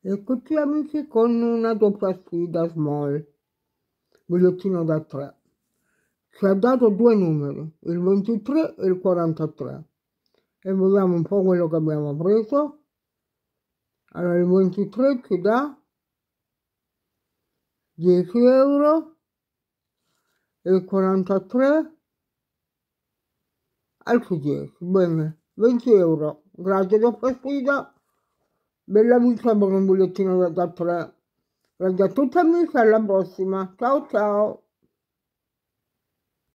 Eccoci amici con una doppia sfida small, bollettino da 3. Ci ha dato due numeri, il 23 e il 43. E vediamo un po' quello che abbiamo preso. Allora il 23 ci dà 10 euro e il 43 altri 10, bene, 20 euro. Grazie doppia sfida. Bella con un bollettino da 3. Grazie a tutti amici, alla prossima. Ciao ciao.